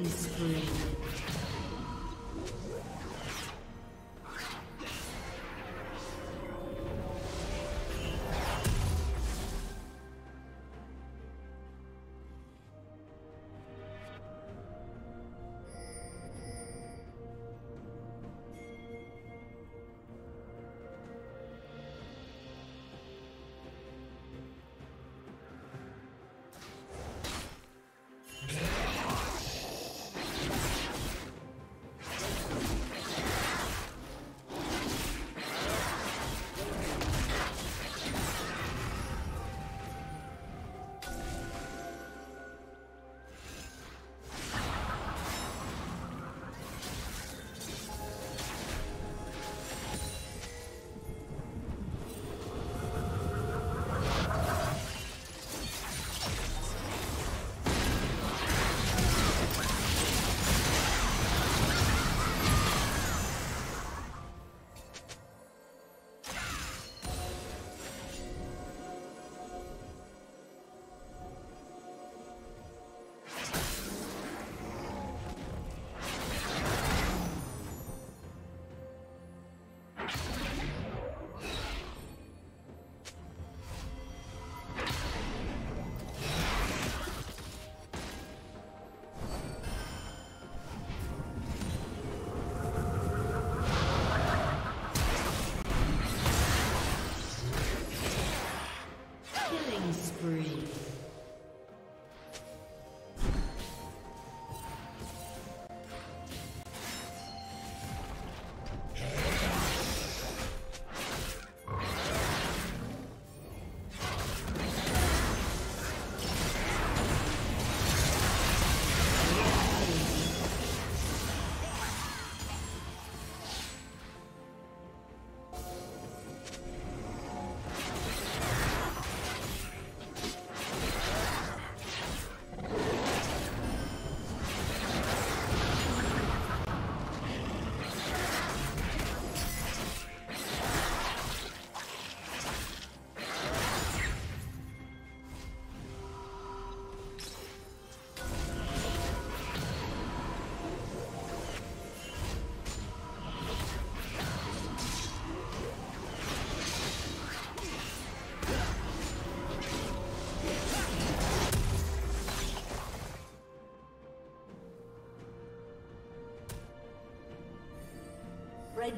Killing spree.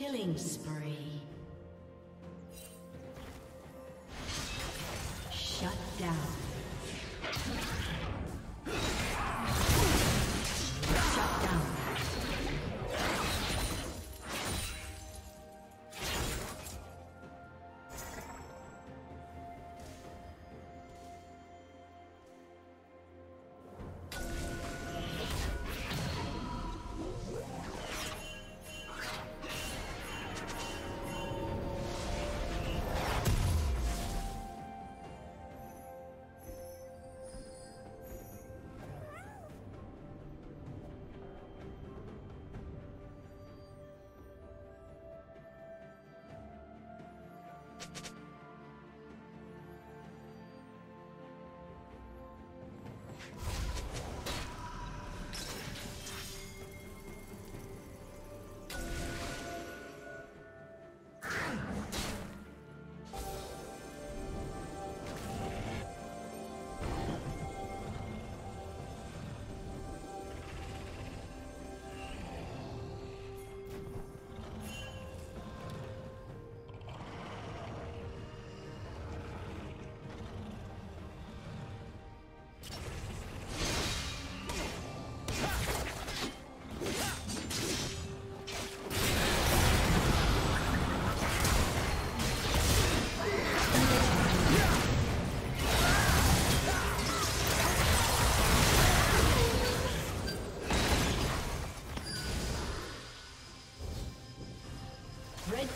Killing spree.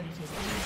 turret has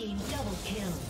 team double kill.